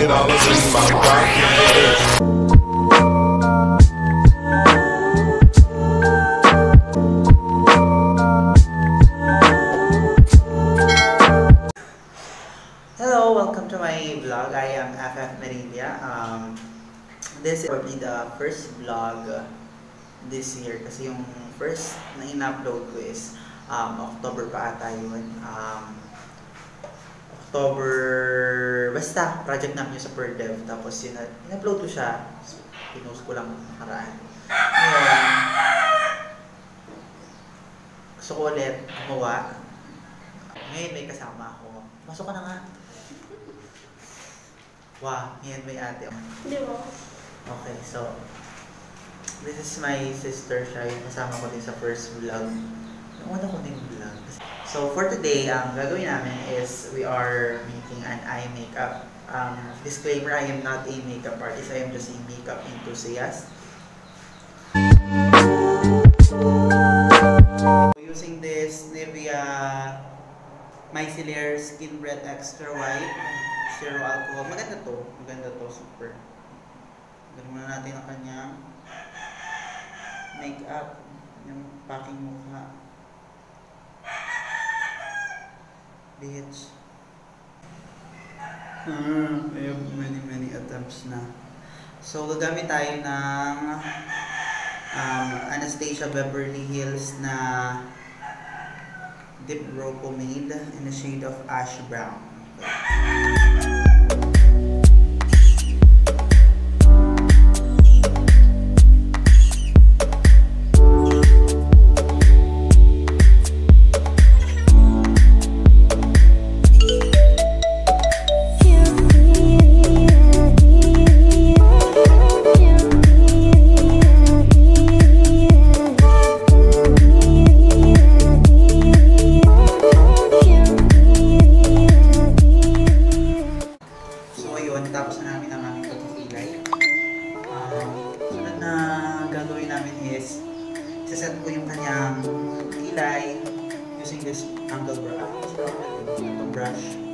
Twenty dollars in my pocket. Hello, welcome to my vlog. I am FF Meridia. Um, this is probably the first vlog uh, this year kasi yung first na in-upload ko is um, October pa ata yun. Um, October, basta project namin yung sa Per Dev. Tapos yun, in-upload ko siya. Pinost ko lang nakaraan. Ngayon, gusto ko ulit gumawa. Ngayon may kasama ako. Pasok ka na nga. Wow, yan may ate. Di ba? Okay, so this is my sister siya yung kasama ko din sa first vlog. Una ko din vlog. So for today, ang gagawin namin is we are making an eye makeup. Um, disclaimer, I am not a makeup artist. I am just a makeup enthusiast. Using this Nivea Micellar Skin Breath Extra White Zero Alcohol. Maganda to. Maganda to. Super. Ganun muna natin ang kanyang makeup. Yung packing mukha. Bitch. Hmm, I have many many attempts na. So, gagamit tayo ng um, Anastasia Beverly Hills na Deep Brow Pomade in the shade of Ash Brown. Is saset ko yung kanyang kilay using this angle brush. Itong brush.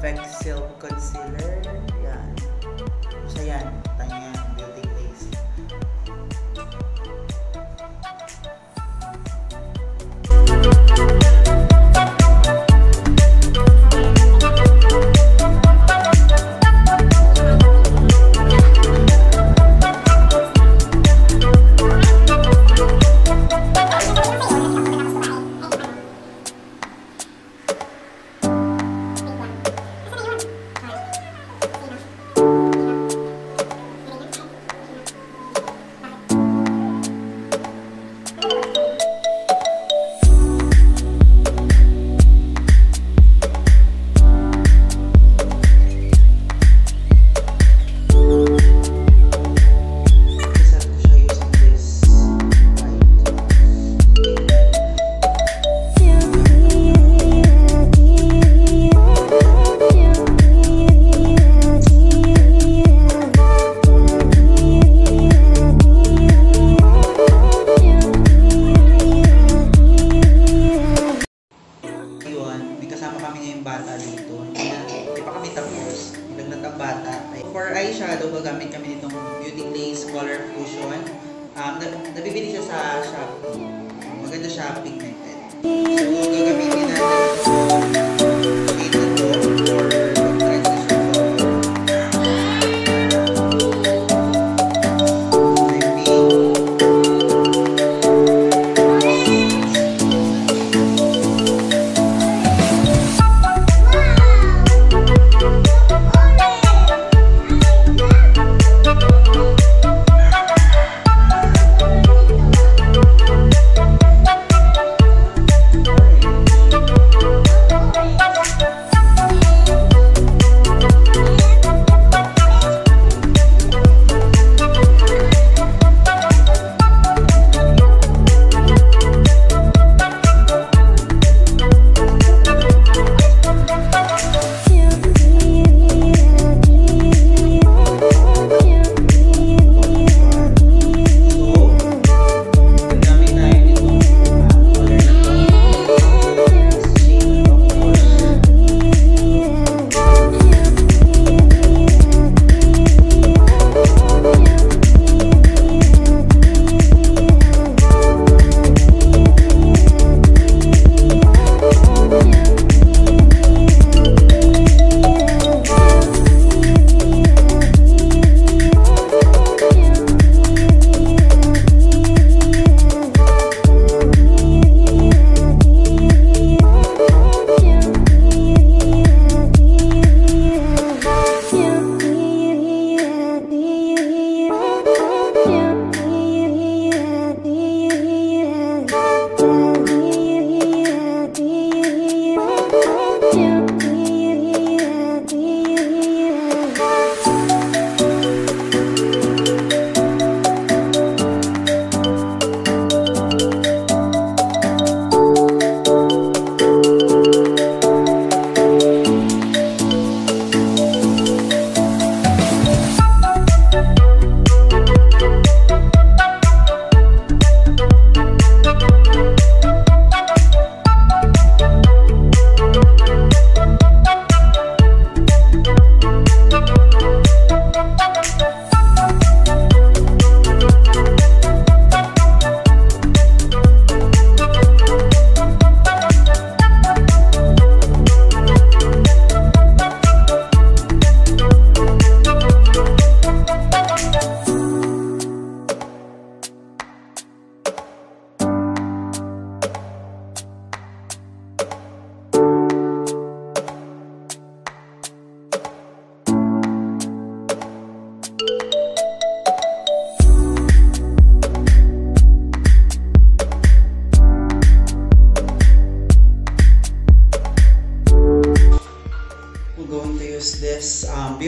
Perfect Silk Concealer. Yan. So yan, For eyeshadow, gagamit kami nitong Beauty Glaze Color Fusion. Um, na, nabibili siya sa Shopee. Maganda siya, pigmented. So, gagamitin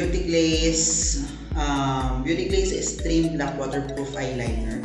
Beauty Glaze. Um, Beauty Glaze is Stream Black Waterproof Eyeliner.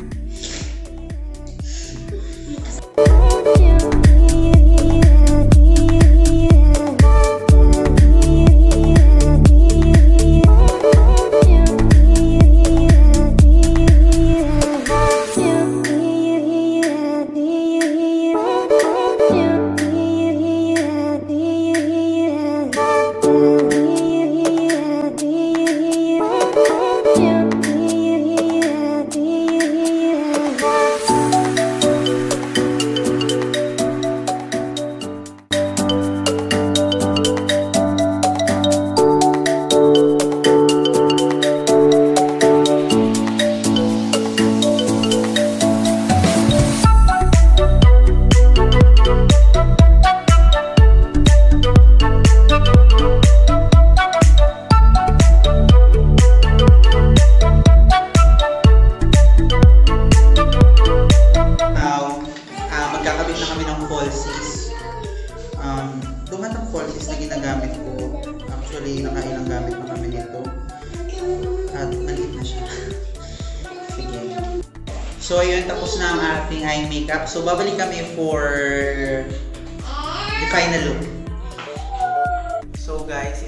Falsies na ginagamit ko, actually, nakailang gamit na kami nito. At maliit na siya. Sige. So, ayun, tapos na ang ating eye makeup. So, babalik kami for the final look. So, guys,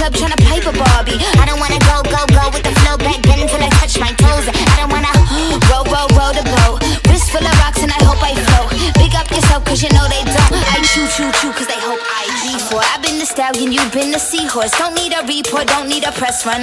hope I G4. I've been the stallion, you've been the seahorse. Don't need a report, don't need a press run.